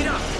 Wait up!